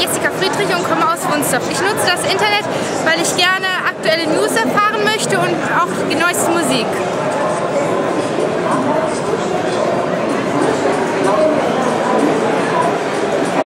Jessica Friedrich und komme aus Wunstorf. Ich nutze das Internet, weil ich gerne aktuelle News erfahren möchte und auch die neueste Musik.